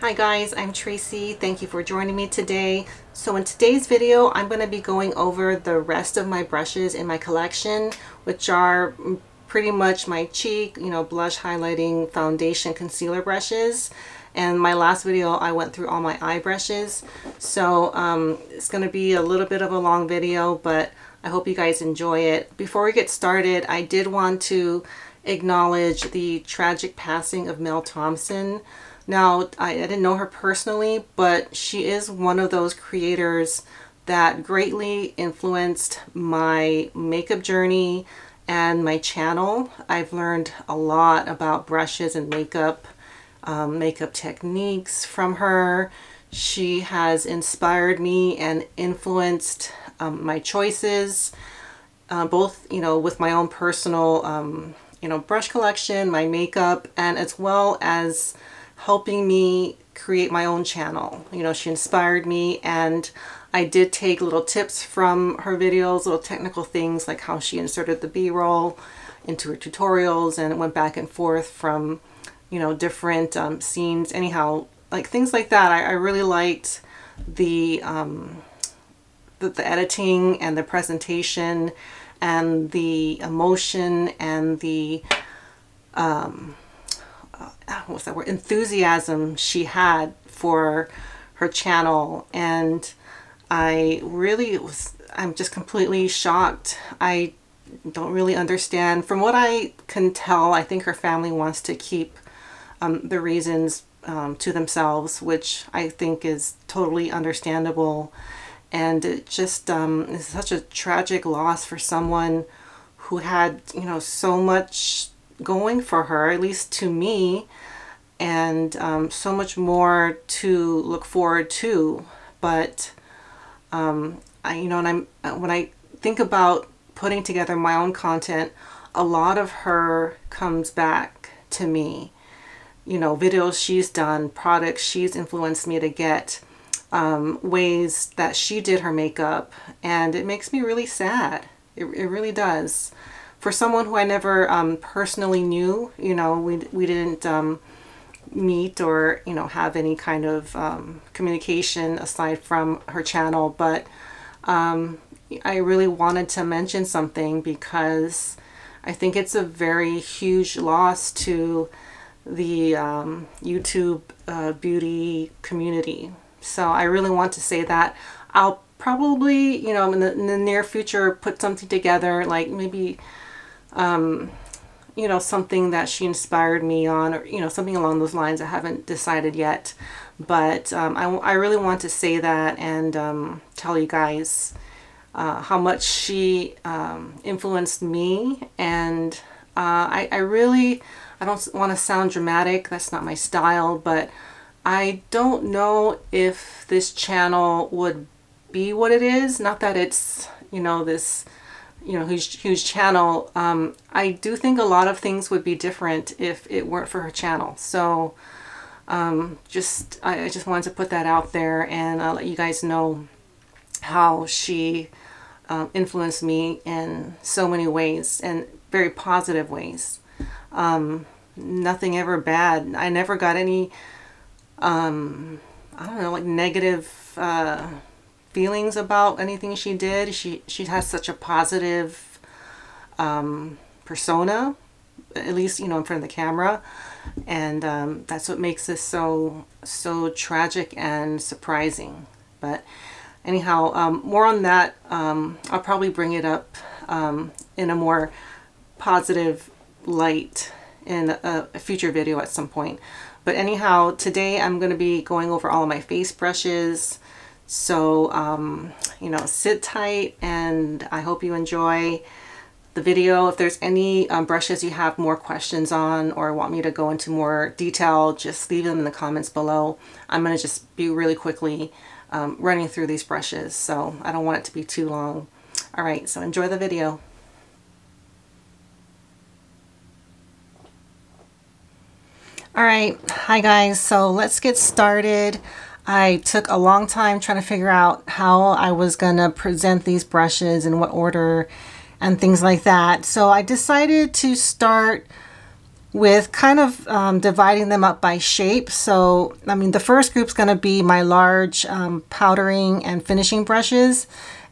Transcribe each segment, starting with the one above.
Hi guys, I'm Tracy. Thank you for joining me today. So in today's video, I'm going to be going over the rest of my brushes in my collection, which are pretty much my cheek, you know, blush highlighting foundation concealer brushes. And my last video, I went through all my eye brushes. So um, it's going to be a little bit of a long video, but I hope you guys enjoy it. Before we get started, I did want to acknowledge the tragic passing of Mel Thompson. Now, I, I didn't know her personally, but she is one of those creators that greatly influenced my makeup journey and my channel. I've learned a lot about brushes and makeup, um, makeup techniques from her. She has inspired me and influenced um, my choices, uh, both, you know, with my own personal, um, you know, brush collection, my makeup, and as well as helping me create my own channel. You know, she inspired me and I did take little tips from her videos, little technical things like how she inserted the b-roll into her tutorials and it went back and forth from, you know, different um, scenes. Anyhow, like things like that. I, I really liked the, um, the, the editing and the presentation and the emotion and the um, uh, what's that word? Enthusiasm she had for her channel. And I really was I'm just completely shocked. I don't really understand. From what I can tell I think her family wants to keep um, the reasons um, to themselves which I think is totally understandable. And it just um, is such a tragic loss for someone who had you know so much going for her, at least to me, and um, so much more to look forward to. But um, I, you know, and I'm uh, when I think about putting together my own content, a lot of her comes back to me. You know, videos she's done, products she's influenced me to get, um, ways that she did her makeup, and it makes me really sad. It, it really does for someone who I never um, personally knew, you know, we, we didn't um, meet or, you know, have any kind of um, communication aside from her channel, but um, I really wanted to mention something because I think it's a very huge loss to the um, YouTube uh, beauty community. So I really want to say that. I'll probably, you know, in the, in the near future put something together, like maybe um, you know, something that she inspired me on or, you know, something along those lines. I haven't decided yet, but um, I, I really want to say that and um, tell you guys uh, how much she um, influenced me. And uh, I, I really, I don't want to sound dramatic. That's not my style, but I don't know if this channel would be what it is. Not that it's, you know, this you know, huge, huge channel, um, I do think a lot of things would be different if it weren't for her channel. So um, just, I, I, just wanted to put that out there and uh, let you guys know how she um, influenced me in so many ways and very positive ways. Um, nothing ever bad. I never got any, um, I don't know, like negative, uh, feelings about anything she did. She she has such a positive um, persona, at least you know in front of the camera, and um, that's what makes this so so tragic and surprising. But anyhow, um, more on that. Um, I'll probably bring it up um, in a more positive light in a, a future video at some point. But anyhow, today I'm going to be going over all of my face brushes, so, um, you know, sit tight and I hope you enjoy the video. If there's any um, brushes you have more questions on or want me to go into more detail, just leave them in the comments below. I'm going to just be really quickly um, running through these brushes, so I don't want it to be too long. All right, so enjoy the video. All right, hi guys, so let's get started. I took a long time trying to figure out how I was going to present these brushes in what order and things like that. So I decided to start with kind of um, dividing them up by shape. So, I mean, the first group's going to be my large um, powdering and finishing brushes.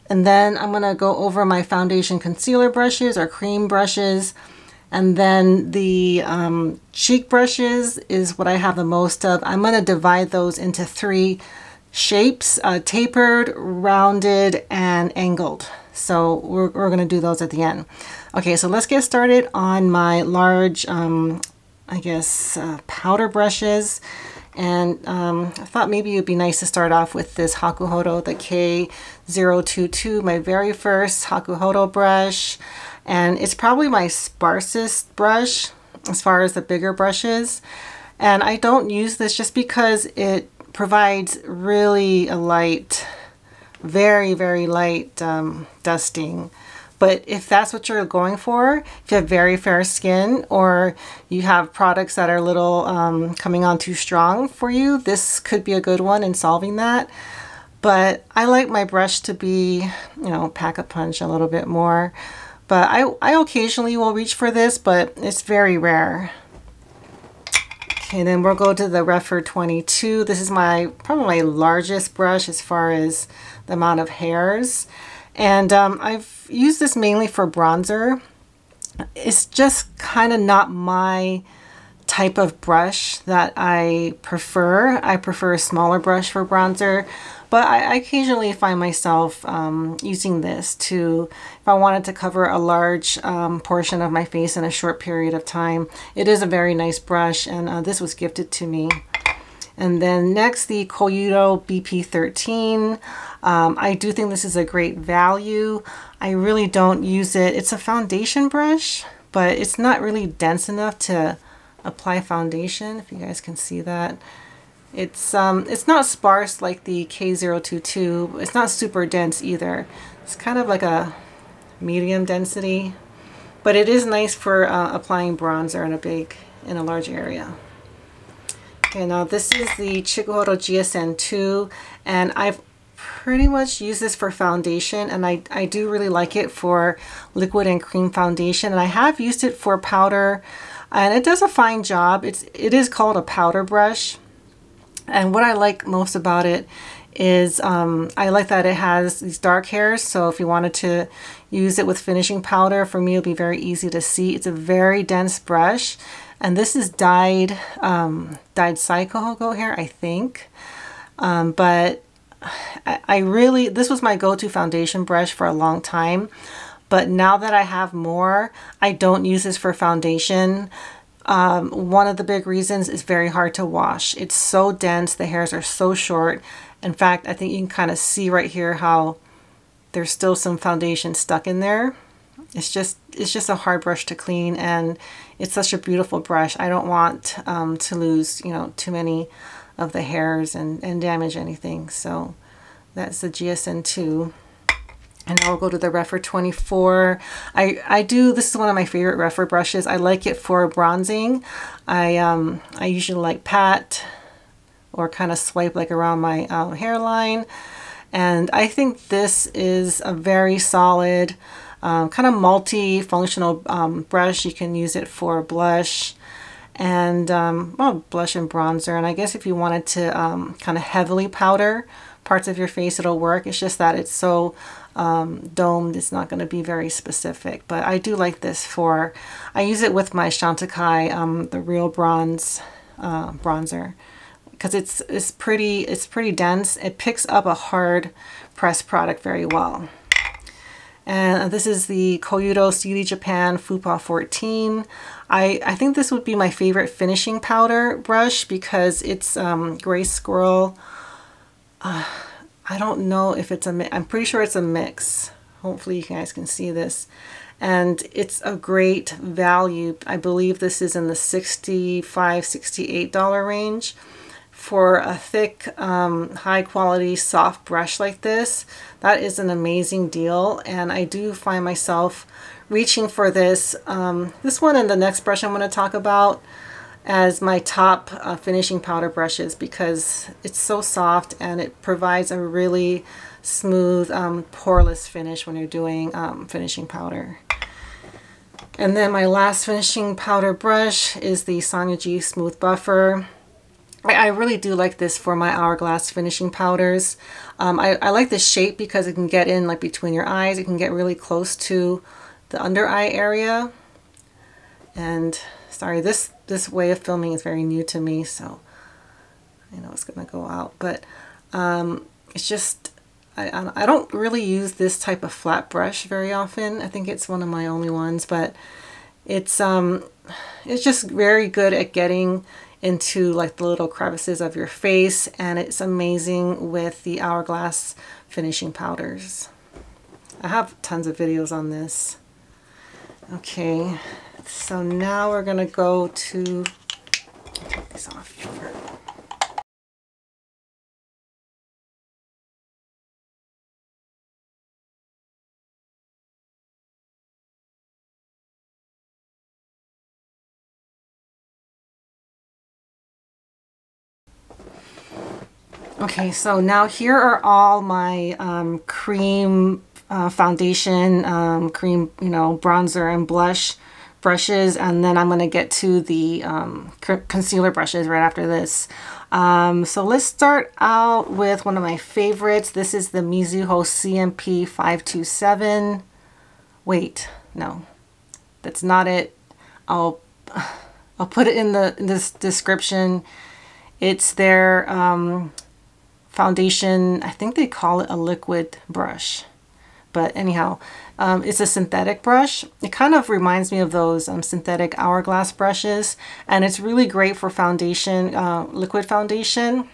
And then I'm going to go over my foundation concealer brushes or cream brushes. And then the um, cheek brushes is what I have the most of. I'm going to divide those into three shapes, uh, tapered, rounded, and angled. So we're, we're going to do those at the end. Okay, so let's get started on my large, um, I guess, uh, powder brushes. And um, I thought maybe it would be nice to start off with this Hakuhodo, the K022, my very first Hakuhodo brush. And it's probably my sparsest brush as far as the bigger brushes. And I don't use this just because it provides really a light, very, very light um, dusting. But if that's what you're going for, if you have very fair skin or you have products that are a little um, coming on too strong for you, this could be a good one in solving that. But I like my brush to be, you know, pack a punch a little bit more. But I, I occasionally will reach for this, but it's very rare. Okay, then we'll go to the Rephr 22. This is my probably my largest brush as far as the amount of hairs. And um, I've used this mainly for bronzer. It's just kind of not my type of brush that I prefer. I prefer a smaller brush for bronzer, but I, occasionally find myself um, using this to, if I wanted to cover a large um, portion of my face in a short period of time. It is a very nice brush and uh, this was gifted to me. And then next, the Koyudo BP13. Um, I do think this is a great value. I really don't use it. It's a foundation brush, but it's not really dense enough to apply foundation, if you guys can see that. It's, um, it's not sparse like the K022. It's not super dense either. It's kind of like a medium density, but it is nice for uh, applying bronzer in a big, in a large area. Okay, now this is the Chikuhodo GSN2, and I've pretty much used this for foundation, and I, I do really like it for liquid and cream foundation, and I have used it for powder, and it does a fine job. It's, it is called a powder brush, and what I like most about it is um, I like that it has these dark hairs. So if you wanted to use it with finishing powder for me it'll be very easy to see. It's a very dense brush. And this is dyed um, dyed Saikoho goat hair I think. Um, but I, I really this was my go-to foundation brush for a long time but now that I have more I don't use this for foundation um, one of the big reasons is very hard to wash. It's so dense, the hairs are so short. In fact, I think you can kind of see right here how there's still some foundation stuck in there. It's just it's just a hard brush to clean and it's such a beautiful brush. I don't want um, to lose, you know, too many of the hairs and, and damage anything. So that's the GSN2. And now we'll go to the Rephr 24. I, I do, this is one of my favorite Rephr brushes. I like it for bronzing. I, um, I usually like pat or kind of swipe like around my uh, hairline. And I think this is a very solid, um, kind of multi-functional um, brush. You can use it for blush and, um, well, blush and bronzer. And I guess if you wanted to um, kind of heavily powder parts of your face, it'll work. It's just that it's so um, domed. It's not going to be very specific, but I do like this for, I use it with my Chantecaille, um, the Real Bronze uh, bronzer because it's, it's pretty, it's pretty dense. It picks up a hard press product very well. And this is the Koyudo CD Japan Fupa 14. I, I think this would be my favorite finishing powder brush because it's um, Gray Squirrel. Uh, I don't know if it's a, I'm pretty sure it's a mix. Hopefully you guys can see this. And it's a great value. I believe this is in the $65, $68 range. For a thick, um, high quality, soft brush like this, that is an amazing deal. And I do find myself reaching for this. Um, this one and the next brush I'm going to talk about as my top uh, finishing powder brushes because it's so soft and it provides a really smooth um, poreless finish when you're doing um, finishing powder. And then my last finishing powder brush is the Sonia G Smooth Buffer. I, I really do like this for my Hourglass finishing powders. Um, I, I like this shape because it can get in like between your eyes. It can get really close to the under eye area. And sorry, this, this way of filming is very new to me, so I know it's going to go out. But um, it's just, I, I don't really use this type of flat brush very often. I think it's one of my only ones, but it's um, it's just very good at getting into like the little crevices of your face and it's amazing with the Hourglass finishing powders. I have tons of videos on this. Okay, so now we're gonna go to, this off Okay, so now here are all my um, cream uh, foundation, um, cream, you know, bronzer and blush brushes. And then I'm going to get to the um, concealer brushes right after this. Um, so let's start out with one of my favorites. This is the Mizuho CMP 527. Wait, no, that's not it. I'll, I'll put it in the in this description. It's their um, foundation. I think they call it a liquid brush. But anyhow, um, it's a synthetic brush. It kind of reminds me of those um, synthetic hourglass brushes. And it's really great for foundation, uh, liquid foundation.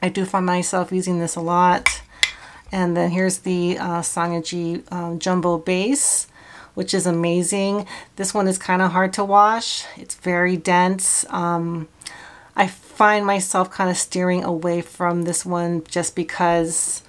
I do find myself using this a lot. And then here's the uh, Sonia G um, Jumbo Base, which is amazing. This one is kind of hard to wash. It's very dense. Um, I find myself kind of steering away from this one just because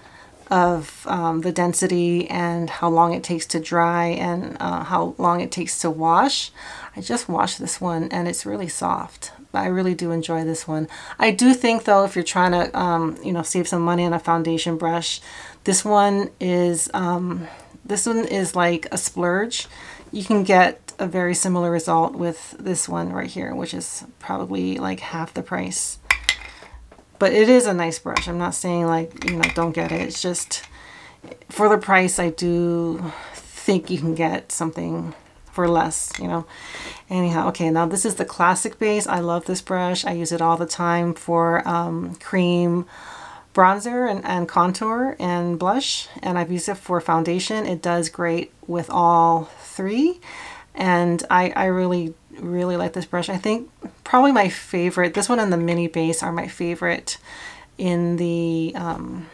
of um, the density and how long it takes to dry and uh, how long it takes to wash. I just washed this one and it's really soft. I really do enjoy this one. I do think though if you're trying to um, you know save some money on a foundation brush, this one is um, this one is like a splurge. You can get a very similar result with this one right here, which is probably like half the price. But it is a nice brush. I'm not saying like, you know, don't get it. It's just for the price, I do think you can get something for less, you know. Anyhow, okay, now this is the classic base. I love this brush. I use it all the time for um, cream bronzer and, and contour and blush. And I've used it for foundation. It does great with all three and I, I really really like this brush. I think probably my favorite, this one and the mini base are my favorite in the um,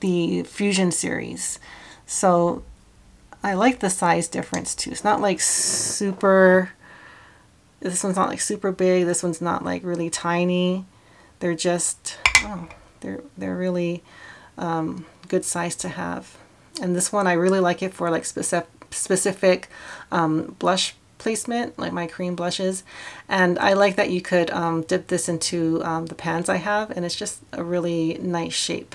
the Fusion series. So I like the size difference too. It's not like super, this one's not like super big, this one's not like really tiny. They're just, oh, they're, they're really um, good size to have. And this one, I really like it for like specific specific um, blush placement, like my cream blushes. And I like that you could um, dip this into um, the pans I have, and it's just a really nice shape.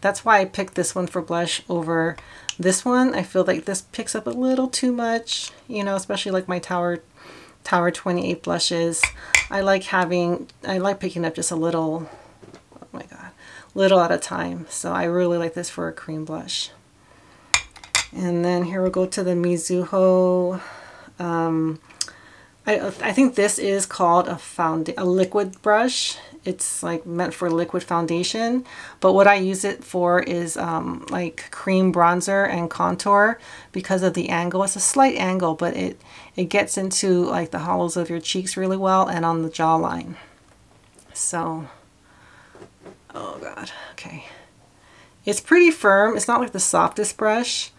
That's why I picked this one for blush over this one. I feel like this picks up a little too much, you know, especially like my Tower Tower 28 blushes. I like having, I like picking up just a little, oh my god, little at a time. So I really like this for a cream blush. And then here we'll go to the Mizuho. Um, I, I think this is called a found a liquid brush. It's like meant for liquid foundation. But what I use it for is um, like cream bronzer and contour because of the angle. It's a slight angle, but it, it gets into like the hollows of your cheeks really well and on the jawline. So, oh God, okay. It's pretty firm. It's not like the softest brush,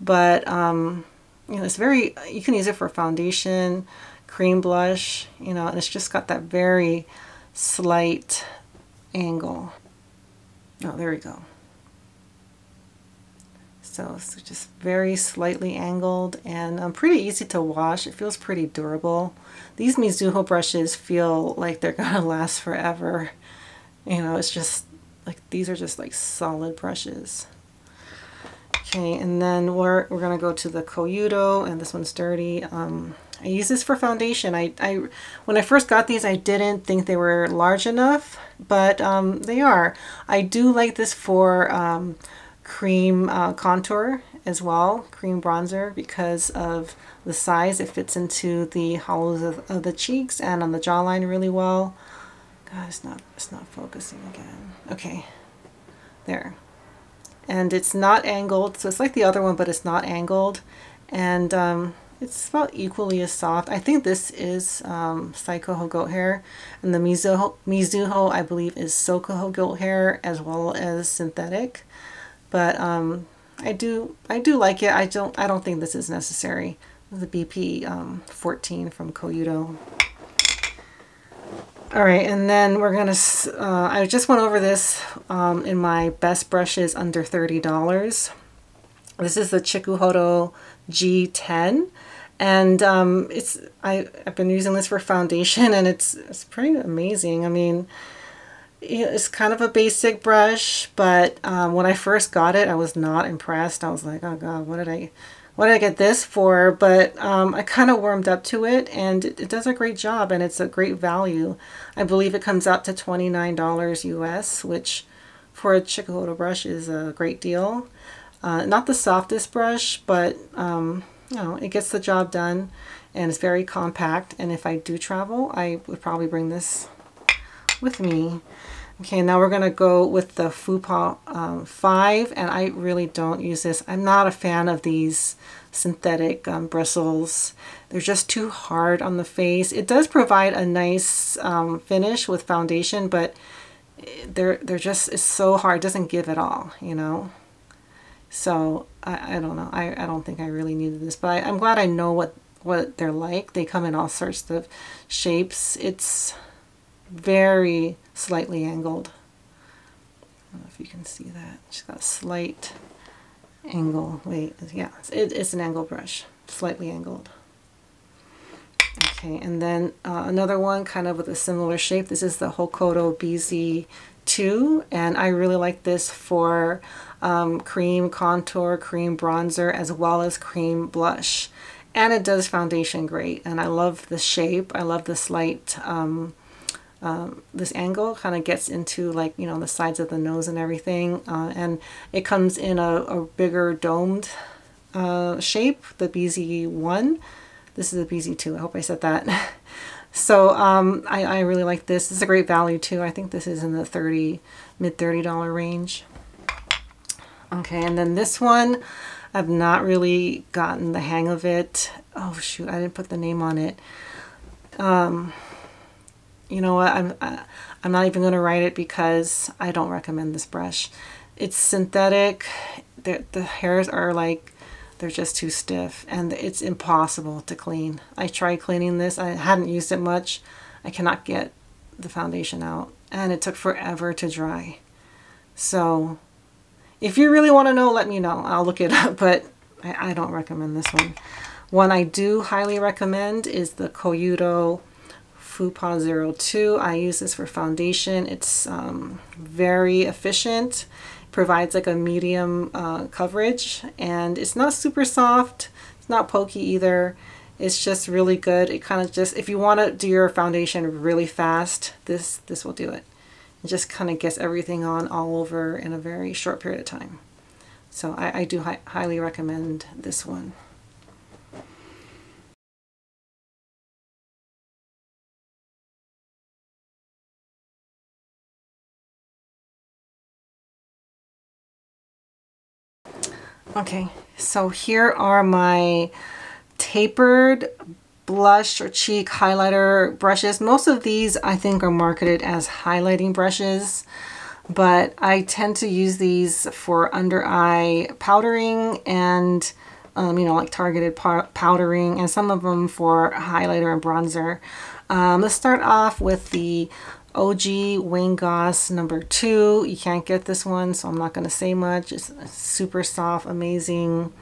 but um, you know, it's very, you can use it for foundation, cream blush, you know, and it's just got that very slight angle. Oh, there we go. So it's just very slightly angled and um, pretty easy to wash. It feels pretty durable. These Mizuho brushes feel like they're gonna last forever. You know, it's just like, these are just like solid brushes. Okay, and then we're, we're going to go to the Koyudo, and this one's dirty. Um, I use this for foundation. I, I When I first got these, I didn't think they were large enough, but um, they are. I do like this for um, cream uh, contour as well, cream bronzer, because of the size. It fits into the hollows of, of the cheeks and on the jawline really well. God, it's not, it's not focusing again. Okay, there and it's not angled so it's like the other one but it's not angled and um, it's about equally as soft. I think this is um, Saikoho goat hair and the Mizuho, Mizuho I believe is Sokoho goat hair as well as synthetic but um, I do I do like it. I don't I don't think this is necessary. The BP um, 14 from Koyudo. All right, and then we're gonna, uh, I just went over this um, in my best brushes under $30. This is the Chikuhodo G10 and um, it's, I, I've been using this for foundation and it's, it's pretty amazing. I mean, it's kind of a basic brush, but um, when I first got it, I was not impressed. I was like, oh God, what did I, what did I get this for? But um, I kind of warmed up to it and it, it, does a great job and it's a great value. I believe it comes out to $29 US, which for a Chikuhodo brush is a great deal. Uh, not the softest brush, but um, you know, it gets the job done and it's very compact. And if I do travel, I would probably bring this with me. Okay, now we're going to go with the Fupa um, 5, and I really don't use this. I'm not a fan of these synthetic um, bristles. They're just too hard on the face. It does provide a nice um, finish with foundation, but they're, they're just, it's so hard. It doesn't give at all, you know. So, I, I don't know. I, I don't think I really needed this, but I, I'm glad I know what, what they're like. They come in all sorts of shapes. It's very slightly angled. I don't know if you can see that. She's got a slight angle. Wait, yeah, it, it's an angle brush, slightly angled. Okay, and then uh, another one kind of with a similar shape. This is the Houkodou BZ2, and I really like this for um, cream contour, cream bronzer, as well as cream blush. And it does foundation great, and I love the shape. I love the slight um, um, this angle kind of gets into like you know the sides of the nose and everything uh, and it comes in a, a bigger domed uh, shape the BZ1 this is a BZ2 I hope I said that. So um, I, I really like this. Is a great value too. I think this is in the 30 mid $30 range. Okay and then this one I've not really gotten the hang of it. Oh shoot I didn't put the name on it. Um, you know what, I'm, I'm not even going to write it because I don't recommend this brush. It's synthetic. The, the hairs are like, they're just too stiff and it's impossible to clean. I tried cleaning this. I hadn't used it much. I cannot get the foundation out and it took forever to dry. So if you really want to know, let me know. I'll look it up, but I, I don't recommend this one. One I do highly recommend is the Koyudo Fupa 02. I use this for foundation. It's um, very efficient, provides like a medium uh, coverage, and it's not super soft. It's not pokey either. It's just really good. It kind of just, if you want to do your foundation really fast, this, this will do it. It just kind of gets everything on all over in a very short period of time. So I, I do hi highly recommend this one. Okay, so here are my tapered blush or cheek highlighter brushes. Most of these I think are marketed as highlighting brushes, but I tend to use these for under eye powdering and um, you know, like targeted powdering and some of them for highlighter and bronzer. Um, let's start off with the OG Wayne Goss number two. You can't get this one, so I'm not going to say much. It's super soft, amazing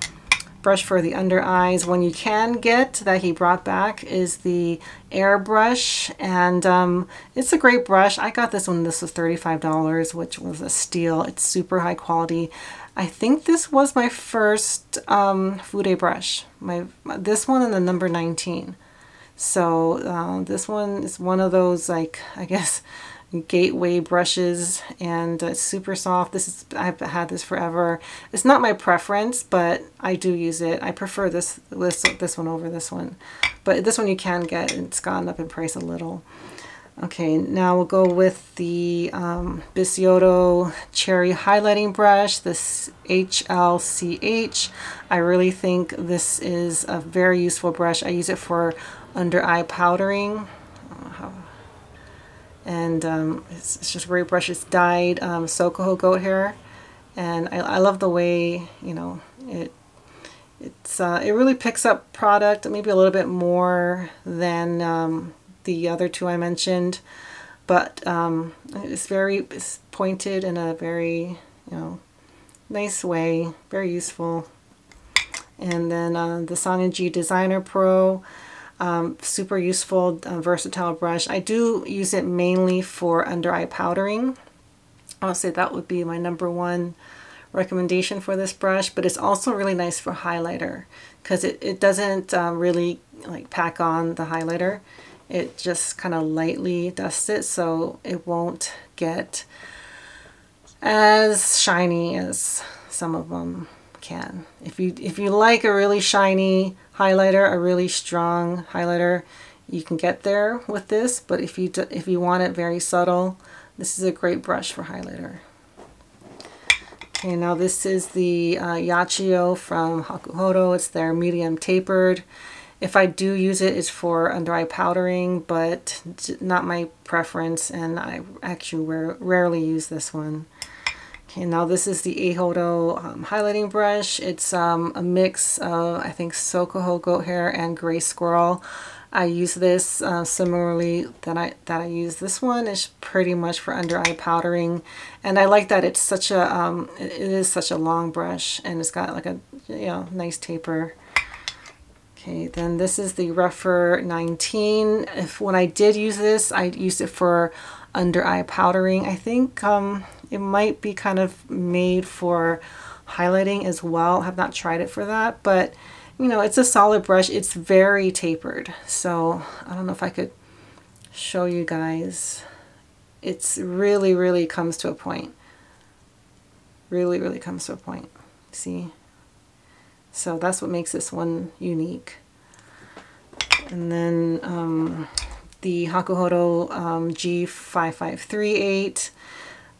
brush for the under eyes. One you can get that he brought back is the airbrush and um, it's a great brush. I got this one, this was $35 which was a steal. It's super high quality. I think this was my first um, Fude brush. My This one and the number 19. So uh, this one is one of those like I guess gateway brushes and it's super soft. This is I've had this forever. It's not my preference, but I do use it. I prefer this this this one over this one. But this one you can get. It's gone up in price a little. Okay, now we'll go with the um, Bisyodo Cherry Highlighting Brush, this HLCH. I really think this is a very useful brush. I use it for under eye powdering and um, it's, it's, just a great brush. It's dyed um, Sokoho goat hair, and I, I, love the way you know it. It's uh, it really picks up product maybe a little bit more than um, the other two I mentioned, but um, it's very it's pointed in a very you know nice way, very useful. And then uh, the G Designer Pro. Um, super useful, uh, versatile brush. I do use it mainly for under eye powdering. I'll say that would be my number one recommendation for this brush, but it's also really nice for highlighter because it, it doesn't um, really like pack on the highlighter. It just kind of lightly dusts it so it won't get as shiny as some of them can. If you if you like a really shiny highlighter, a really strong highlighter, you can get there with this, but if you if you want it very subtle, this is a great brush for highlighter. Okay, now this is the uh, Yachiyo from Hakuhodo. It's their medium tapered. If I do use it, it's for under eye powdering, but not my preference, and I actually rarely use this one. Okay, now this is the Eihodo um, highlighting brush. It's um, a mix of, I think, Sokoho goat hair and gray squirrel. I use this uh, similarly that I that I use this one is pretty much for under eye powdering and I like that it's such a um, it is such a long brush and it's got like a you know nice taper okay then this is the Rephr 19 if when I did use this I used it for under eye powdering I think um, it might be kind of made for highlighting as well. I have not tried it for that, but you know, it's a solid brush. It's very tapered. So I don't know if I could show you guys. It's really, really comes to a point. Really, really comes to a point. See? So that's what makes this one unique. And then um, the Hakuhodo um, G5538.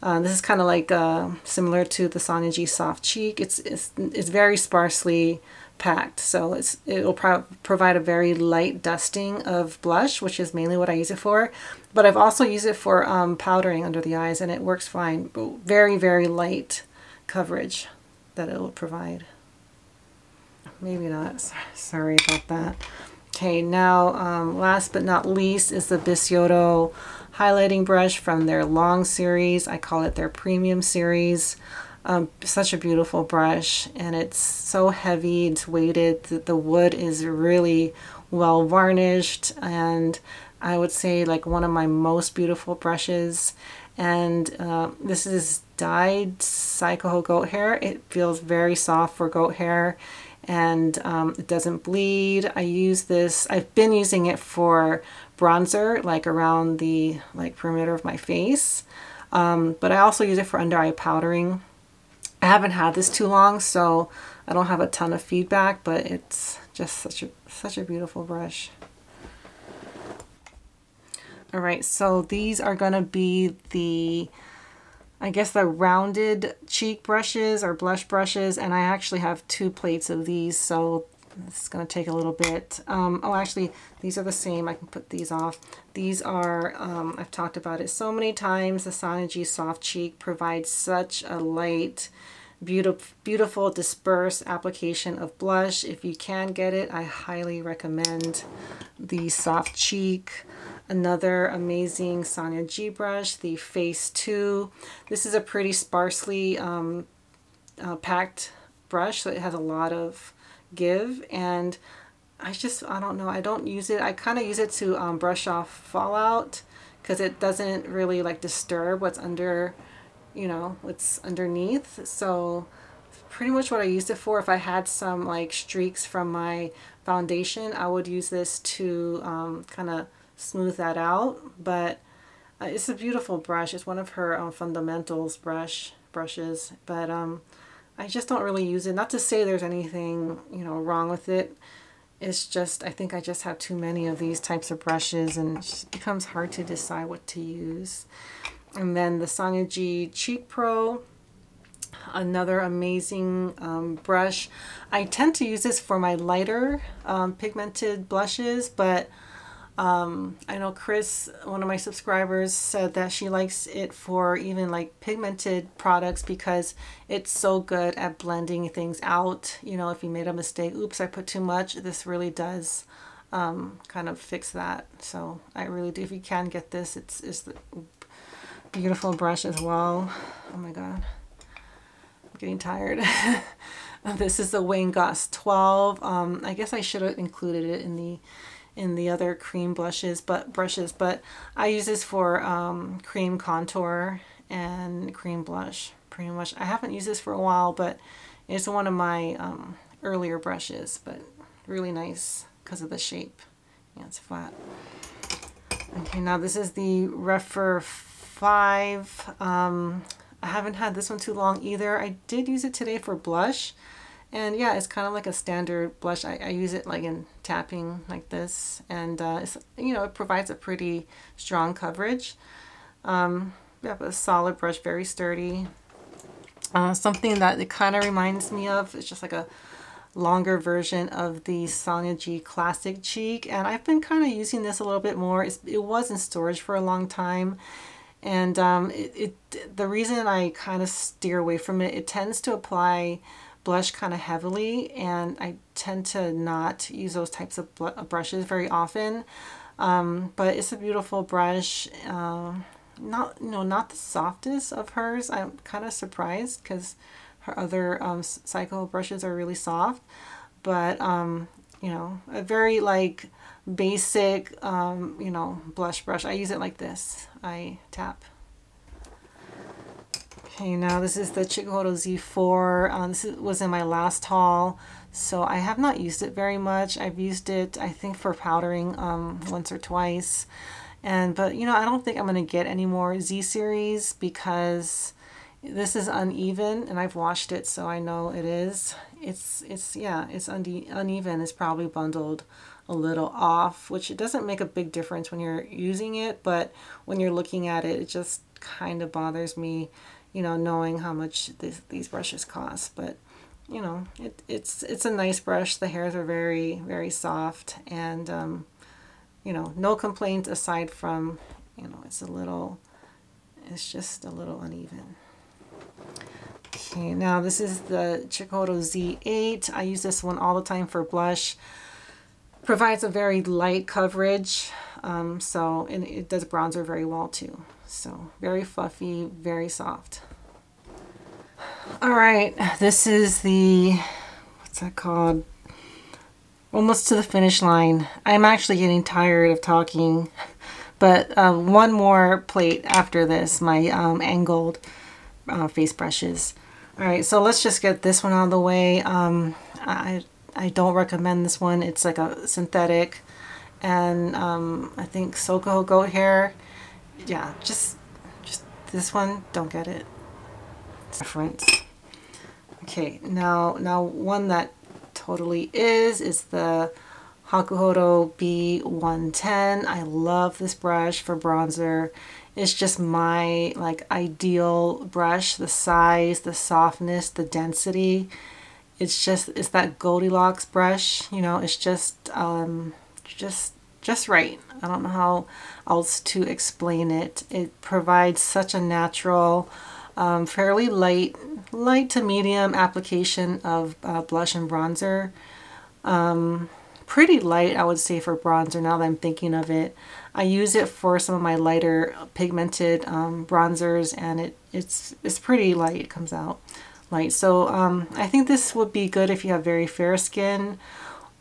Uh, this is kind of like uh, similar to the Sonia Soft Cheek. It's, it's, it's very sparsely packed, so it's, it will pro provide a very light dusting of blush, which is mainly what I use it for. But I've also used it for um, powdering under the eyes, and it works fine. Very, very light coverage that it will provide. Maybe not. Sorry about that. Okay, now um, last but not least is the Bisyodo highlighting brush from their long series. I call it their premium series. Um, such a beautiful brush and it's so heavy, it's weighted. The, the wood is really well varnished and I would say like one of my most beautiful brushes. And uh, this is dyed Sokoho goat hair. It feels very soft for goat hair and um, it doesn't bleed. I use this, I've been using it for bronzer like around the like perimeter of my face. Um, but I also use it for under eye powdering. I haven't had this too long, so I don't have a ton of feedback, but it's just such a such a beautiful brush. All right, so these are gonna be the I guess the rounded cheek brushes or blush brushes and I actually have two plates of these so it's going to take a little bit. Um, oh, actually, these are the same. I can put these off. These are, um, I've talked about it so many times, the Sonia G Soft Cheek provides such a light, beautiful, beautiful dispersed application of blush. If you can get it, I highly recommend the Soft Cheek. Another amazing Sonia G brush, the Face 2. This is a pretty sparsely um, uh, packed brush, so it has a lot of give and I just, I don't know, I don't use it. I kind of use it to um, brush off fallout because it doesn't really like disturb what's under, you know, what's underneath. So pretty much what I used it for. If I had some like streaks from my foundation, I would use this to um, kind of smooth that out. But uh, it's a beautiful brush. It's one of her um, fundamentals brush brushes. But um, I just don't really use it. Not to say there's anything, you know, wrong with it. It's just, I think I just have too many of these types of brushes and it becomes hard to decide what to use. And then the Sonia G Cheek Pro another amazing um, brush. I tend to use this for my lighter um, pigmented blushes, but um, I know Chris, one of my subscribers, said that she likes it for even like pigmented products because it's so good at blending things out. You know, if you made a mistake, oops, I put too much, this really does um, kind of fix that. So I really do, if you can get this, it's, it's the beautiful brush as well. Oh my God I'm getting tired. this is the Wayne Goss 12. Um, I guess I should have included it in the in the other cream blushes, but brushes, but I use this for um, cream contour and cream blush pretty much. I haven't used this for a while, but it's one of my um, earlier brushes, but really nice because of the shape. Yeah, it's flat. Okay, now this is the Rephr 5. Um, I haven't had this one too long either. I did use it today for blush. And yeah, it's kind of like a standard blush. I, I use it like in tapping like this. And uh, it's, you know, it provides a pretty strong coverage. Um, yeah, a solid brush, very sturdy. Uh, something that it kind of reminds me of, it's just like a longer version of the Sonia G Classic Cheek. And I've been kind of using this a little bit more. It's, it was in storage for a long time. And um, it, it, the reason I kind of steer away from it, it tends to apply blush kind of heavily and I tend to not use those types of brushes very often. Um, but it's a beautiful brush. Uh, not, know, not the softest of hers. I'm kind of surprised because her other um, Psycho brushes are really soft. But, um, you know, a very like basic, um, you know, blush brush. I use it like this. I tap. Okay, now this is the Chikuhodo Z4. Um, this was in my last haul, so I have not used it very much. I've used it, I think, for powdering um, once or twice. And But, you know, I don't think I'm going to get any more Z-Series because this is uneven, and I've washed it, so I know it is. It's, it's yeah, it's uneven. It's probably bundled a little off, which it doesn't make a big difference when you're using it, but when you're looking at it, it just kind of bothers me, you know, knowing how much this, these brushes cost. But, you know, it, it's, it's a nice brush. The hairs are very, very soft and, um, you know, no complaints aside from, you know, it's a little, it's just a little uneven. Okay, now this is the Chikuhodo Z8. I use this one all the time for blush provides a very light coverage um, so and it does bronzer very well too so very fluffy very soft all right this is the what's that called almost to the finish line I'm actually getting tired of talking but uh, one more plate after this my um, angled uh, face brushes all right so let's just get this one out of the way um, I I don't recommend this one. It's like a synthetic and um, I think Soko goat hair. Yeah, just just this one, don't get it. It's different. Okay, now now one that totally is is the Hakuhodo B110. I love this brush for bronzer. It's just my like ideal brush, the size, the softness, the density it's just it's that Goldilocks brush you know it's just um just just right. I don't know how else to explain it. It provides such a natural um, fairly light light to medium application of uh, blush and bronzer. Um, pretty light I would say for bronzer now that I'm thinking of it. I use it for some of my lighter pigmented um, bronzers and it it's it's pretty light it comes out light. So um, I think this would be good if you have very fair skin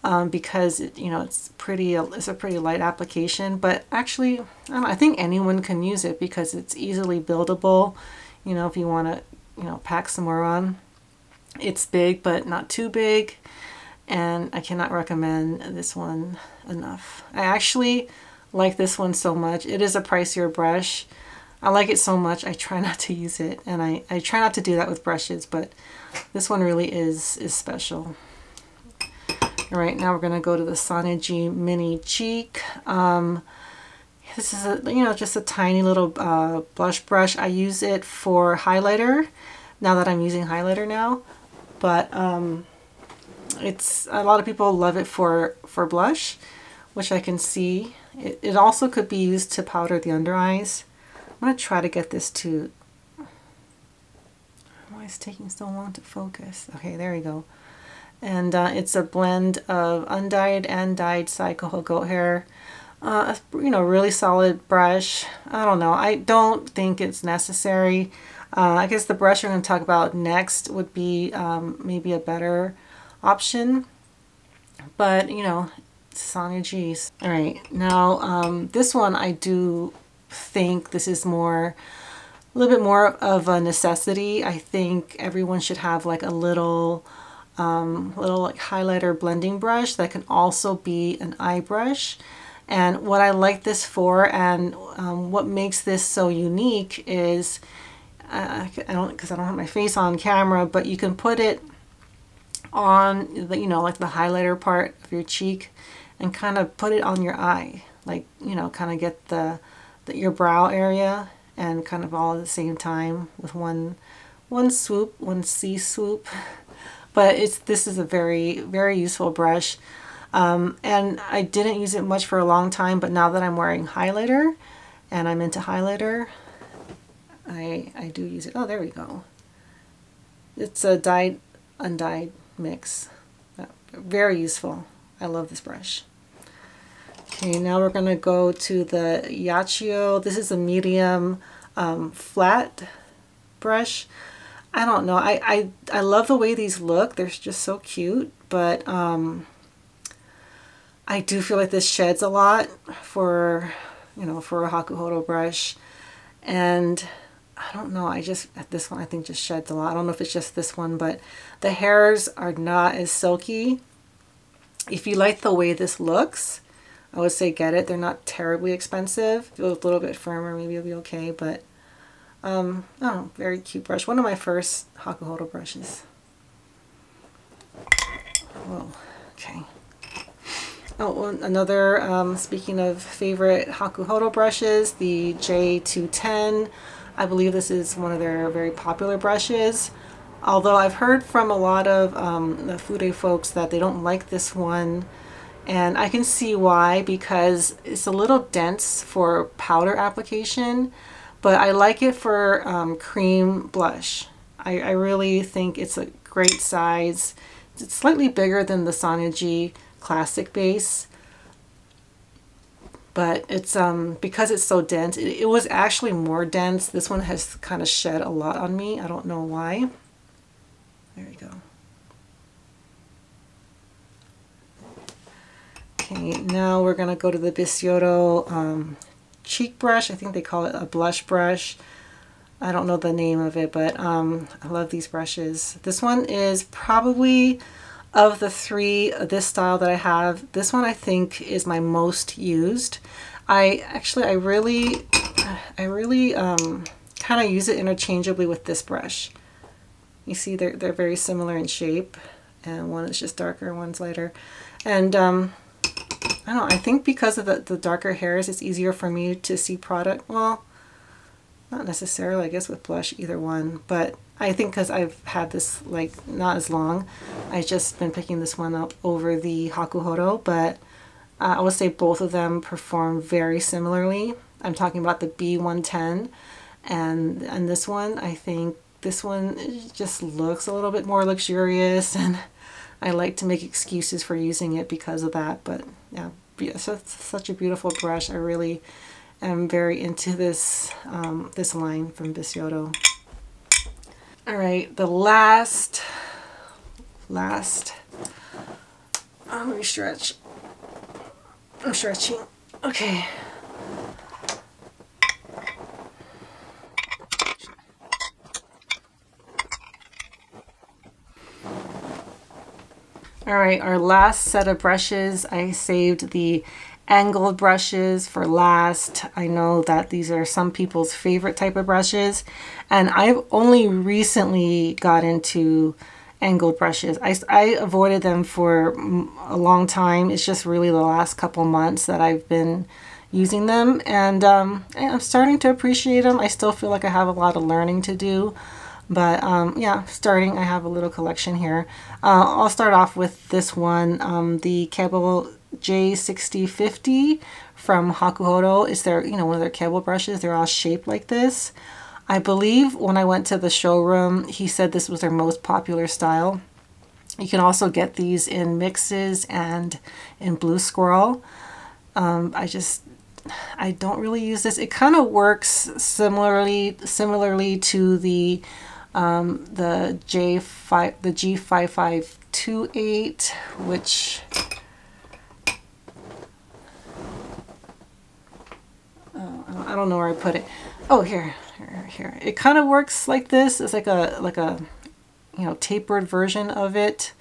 um, because it, you know it's pretty it's a pretty light application. But actually I, know, I think anyone can use it because it's easily buildable. You know if you want to you know pack somewhere on it's big but not too big. And I cannot recommend this one enough. I actually like this one so much. It is a pricier brush. I like it so much I try not to use it. And I, I try not to do that with brushes but this one really is is special all right, now we're going to go to the Sonia G Mini Cheek. Um, this is a, you know, just a tiny little uh, blush brush. I use it for highlighter now that I'm using highlighter now. But um, it's a lot of people love it for, for blush, which I can see. It, it also could be used to powder the under eyes. I'm going to try to get this to... Why is taking so long to focus? Okay, there we go and uh, it's a blend of undyed and dyed Saikoho goat hair. Uh, you know, really solid brush. I don't know. I don't think it's necessary. Uh, I guess the brush we're going to talk about next would be um, maybe a better option. But, you know, Sonia G's. All right, now um, this one I do think this is more, a little bit more of a necessity. I think everyone should have like a little um, little like highlighter blending brush that can also be an eye brush. And what I like this for and um, what makes this so unique is, uh, I don't, because I don't have my face on camera, but you can put it on the, you know, like the highlighter part of your cheek and kind of put it on your eye. Like, you know, kind of get the, the your brow area and kind of all at the same time with one, one swoop, one C swoop. But it's this is a very, very useful brush. Um, and I didn't use it much for a long time, but now that I'm wearing highlighter and I'm into highlighter, I, I do use it. Oh, there we go. It's a dyed, undyed mix. Uh, very useful. I love this brush. Okay, now we're going to go to the Yachiyo. This is a medium um, flat brush. I don't know. I, I, I love the way these look. They're just so cute. But um, I do feel like this sheds a lot for, you know, for a Hakuhodo brush. And I don't know. I just, this one I think just sheds a lot. I don't know if it's just this one, but the hairs are not as silky. If you like the way this looks, I would say get it. They're not terribly expensive. A little bit firmer, maybe it'll be okay. But um, oh, very cute brush. One of my first Hakuhodo brushes. Whoa, okay. Oh, another, um, speaking of favorite Hakuhodo brushes, the J210. I believe this is one of their very popular brushes. Although I've heard from a lot of um, the Fude folks that they don't like this one. And I can see why, because it's a little dense for powder application but I like it for um, cream blush. I, I, really think it's a great size. It's slightly bigger than the Sonia G Classic Base, but it's um because it's so dense. It, it was actually more dense. This one has kind of shed a lot on me. I don't know why. There we go. Okay, now we're gonna go to the Bisyodo um, cheek brush. I think they call it a blush brush. I don't know the name of it, but um, I love these brushes. This one is probably of the three of this style that I have, this one I think is my most used. I actually, I really, I really um, kind of use it interchangeably with this brush. You see they're, they're very similar in shape and one is just darker, one's lighter. And um, I don't know, I think because of the, the darker hairs, it's easier for me to see product. Well, not necessarily, I guess with blush, either one. But I think because I've had this, like, not as long, I've just been picking this one up over the Hakuhodo. But uh, I would say both of them perform very similarly. I'm talking about the B110 and, and this one. I think this one just looks a little bit more luxurious and I like to make excuses for using it because of that, but yeah, such a beautiful brush. I really am very into this um, this line from Bisyodo. All right, the last, last, let me stretch. I'm stretching. Okay. All right, our last set of brushes, I saved the angled brushes for last. I know that these are some people's favorite type of brushes, and I've only recently got into angled brushes. I, I avoided them for a long time. It's just really the last couple months that I've been using them, and um, I'm starting to appreciate them. I still feel like I have a lot of learning to do. But um, yeah, starting, I have a little collection here. Uh, I'll start off with this one, um, the Keble J6050 from Hakuhodo. It's their, you know, one of their Keble brushes. They're all shaped like this. I believe when I went to the showroom, he said this was their most popular style. You can also get these in mixes and in Blue Squirrel. Um, I just, I don't really use this. It kind of works similarly, similarly to the um, the J5, the G5528, which oh, I don't know where I put it. Oh, here, here, here. It kind of works like this. It's like a like a you know tapered version of it.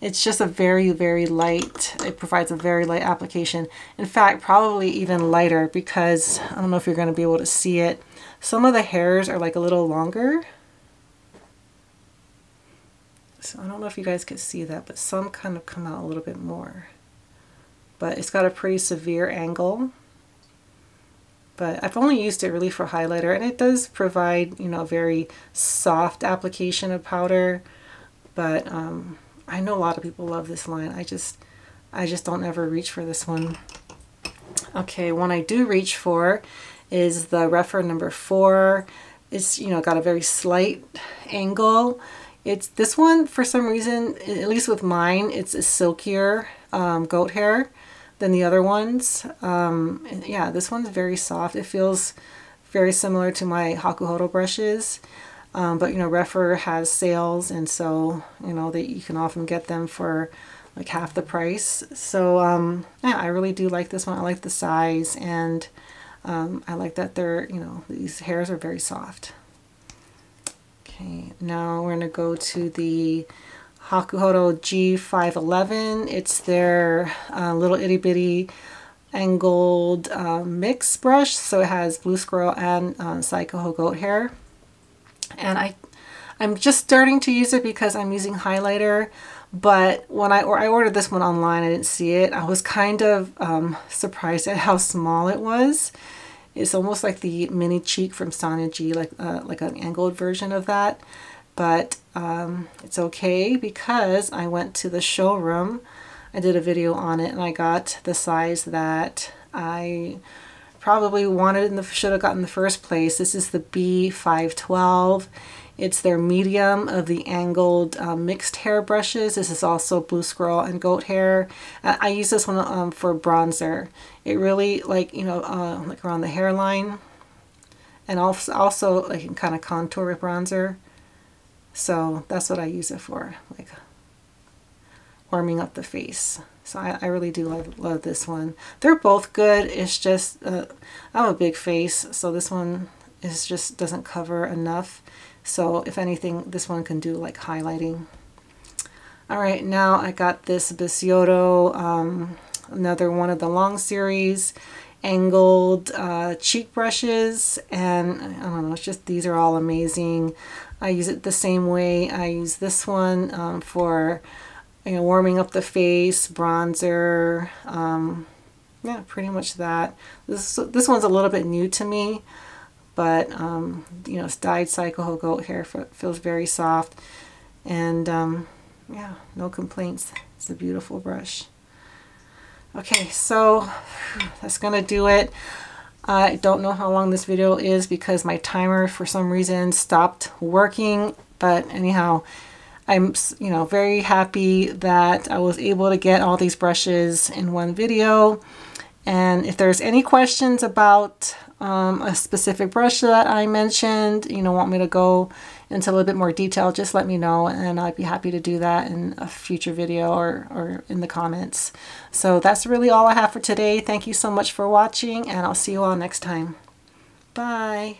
It's just a very, very light, it provides a very light application. In fact, probably even lighter because I don't know if you're going to be able to see it. Some of the hairs are like a little longer so I don't know if you guys can see that, but some kind of come out a little bit more. But it's got a pretty severe angle. But I've only used it really for highlighter, and it does provide, you know, a very soft application of powder. But um, I know a lot of people love this line. I just, I just don't ever reach for this one. Okay, one I do reach for is the Rephr number four. It's, you know, got a very slight angle. It's this one, for some reason, at least with mine, it's a silkier um, goat hair than the other ones. Um, yeah, this one's very soft. It feels very similar to my Hakuhodo brushes. Um, but, you know, Rephr has sales, and so, you know, that you can often get them for like half the price. So, um, yeah, I really do like this one. I like the size, and um, I like that they're, you know, these hairs are very soft. Okay, now we're going to go to the Hakuhodo G511. It's their uh, little itty bitty angled uh, mix brush. So it has blue squirrel and uh, Saikoho goat hair. And I, I'm just starting to use it because I'm using highlighter. But when I, or I ordered this one online, I didn't see it. I was kind of um, surprised at how small it was. It's almost like the mini cheek from Sonia G, like, uh, like an angled version of that. But um, it's okay because I went to the showroom. I did a video on it and I got the size that I probably wanted and should have gotten in the first place. This is the B512 it's their medium of the angled um, mixed hair brushes. This is also blue squirrel and goat hair. Uh, I use this one um, for bronzer. It really like, you know, uh, like around the hairline. And also, also I can kind of contour with bronzer. So that's what I use it for, like warming up the face. So I, I really do love, love this one. They're both good. It's just, uh, I have a big face, so this one is just doesn't cover enough. So if anything, this one can do like highlighting. All right, now I got this Bisyodo, um, another one of the long series angled uh, cheek brushes and I don't know it's just these are all amazing I use it the same way I use this one um, for you know warming up the face bronzer um, yeah pretty much that this this one's a little bit new to me but um, you know, it's dyed Saikoho goat hair, feels very soft, and um, yeah, no complaints. It's a beautiful brush. Okay, so that's gonna do it. I don't know how long this video is because my timer for some reason stopped working, but anyhow, I'm you know very happy that I was able to get all these brushes in one video. And if there's any questions about um, a specific brush that I mentioned, you know, want me to go into a little bit more detail, just let me know and I'd be happy to do that in a future video or, or in the comments. So that's really all I have for today. Thank you so much for watching and I'll see you all next time. Bye.